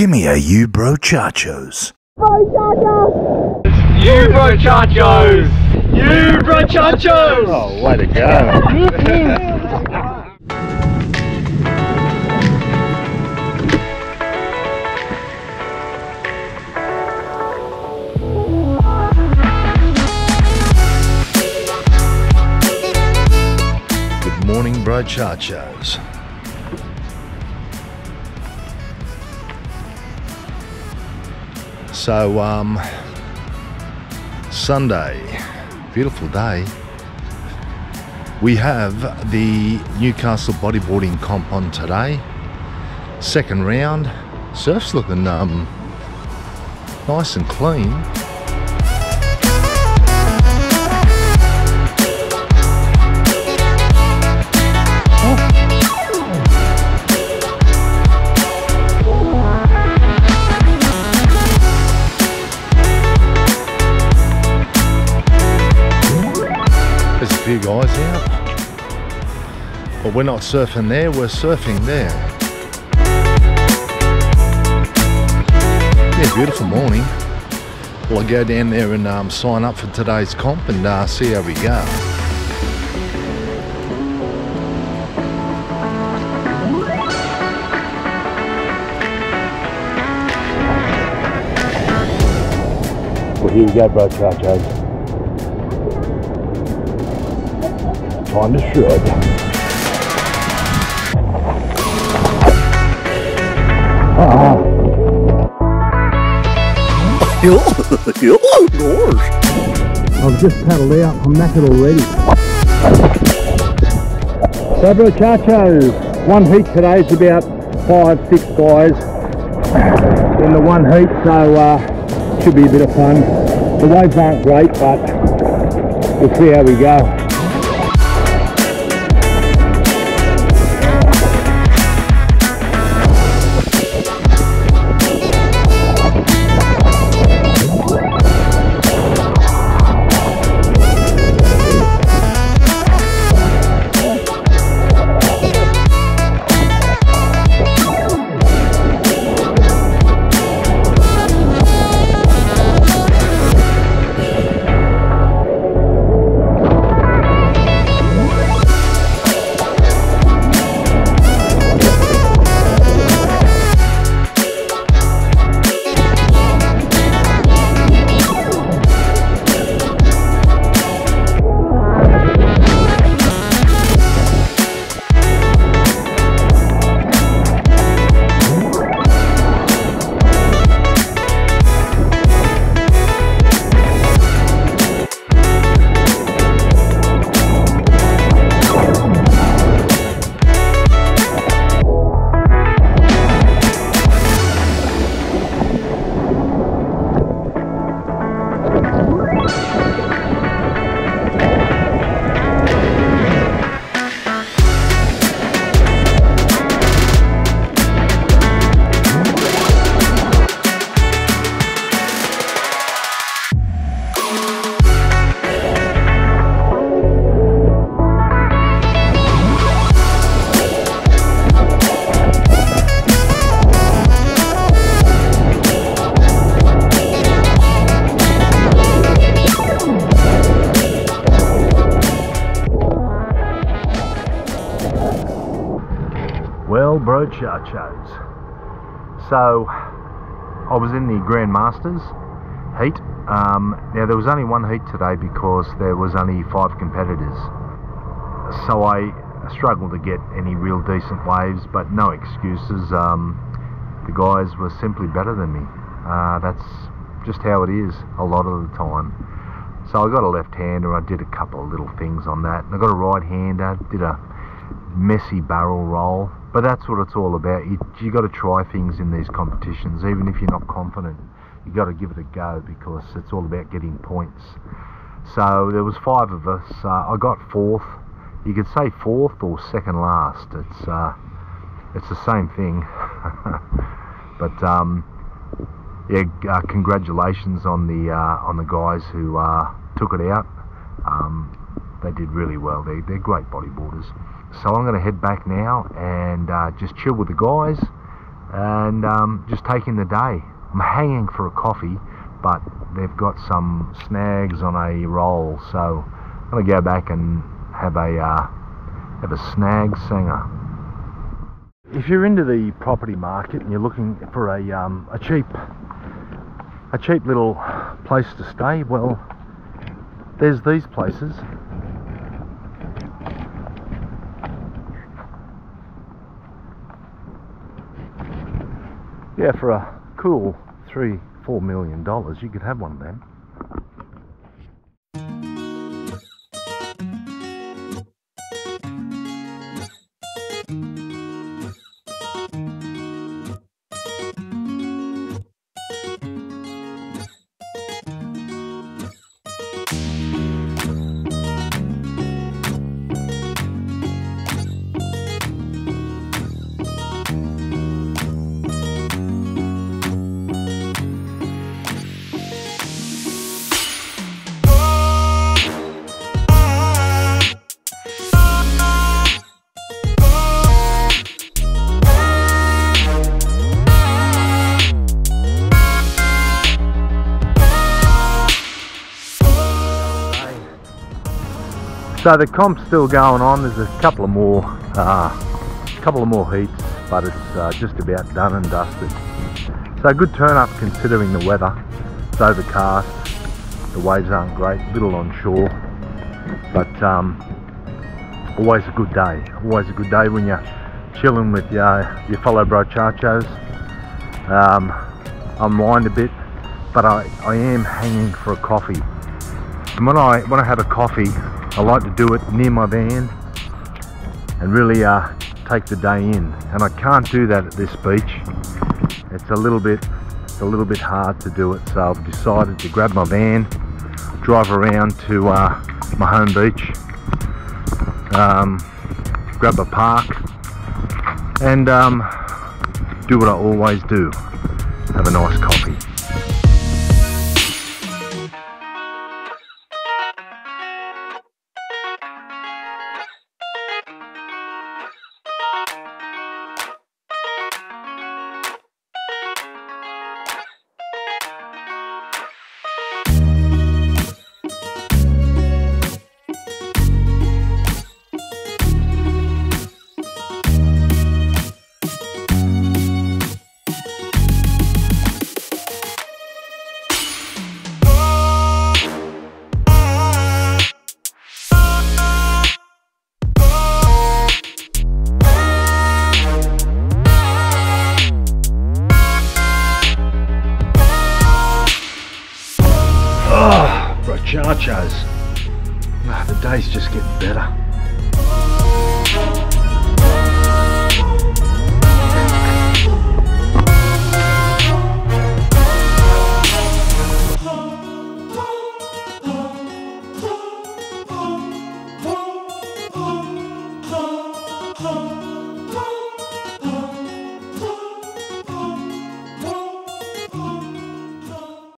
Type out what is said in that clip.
Gimme a you bro chachos. You brochachos! You brochachos! Oh, way to go. Good morning, bro chachos. So, um, Sunday, beautiful day. We have the Newcastle bodyboarding comp on today. Second round. Surf's looking um, nice and clean. Few guys out. But we're not surfing there, we're surfing there. Yeah, beautiful morning. Well, I'll go down there and um, sign up for today's comp and uh, see how we go. Well, here we go, bro, chachos. Time to shred. I've just paddled out. I'm knackered already. So, bro, Chacho, one heat today is about five, six guys in the one heat, so uh, should be a bit of fun. The waves aren't great, but we'll see how we go. Bro, chachos. So, I was in the Grand Masters heat. Um, now, there was only one heat today because there was only five competitors. So I struggled to get any real decent waves, but no excuses. Um, the guys were simply better than me. Uh, that's just how it is a lot of the time. So I got a left-hander. I did a couple of little things on that. And I got a right-hander. Did a messy barrel roll. But that's what it's all about. You you got to try things in these competitions, even if you're not confident. You got to give it a go because it's all about getting points. So there was five of us. Uh, I got fourth. You could say fourth or second last. It's uh, it's the same thing. but um, yeah, uh, congratulations on the uh, on the guys who uh, took it out. Um, they did really well. They they're great bodyboarders. So I'm going to head back now and uh, just chill with the guys. and um, just taking the day. I'm hanging for a coffee, but they've got some snags on a roll, so I'm gonna go back and have a uh, have a snag singer. If you're into the property market and you're looking for a um, a cheap a cheap little place to stay, well, there's these places. Yeah, for a cool three, four million dollars, you could have one of them. So the comp's still going on. There's a couple of more, uh, couple of more heats, but it's uh, just about done and dusted. So good turn up considering the weather. It's overcast. The waves aren't great. Little on shore, but um, always a good day. Always a good day when you're chilling with your your fellow brochachos. Um, unwind a bit, but I, I am hanging for a coffee. And when I when I have a coffee, I like to do it near my van and really uh, take the day in. And I can't do that at this beach. It's a little bit, it's a little bit hard to do it. So I've decided to grab my van, drive around to uh, my home beach, um, grab a park, and um, do what I always do: have a nice coffee. Brochachos. Ah, the day's just getting better.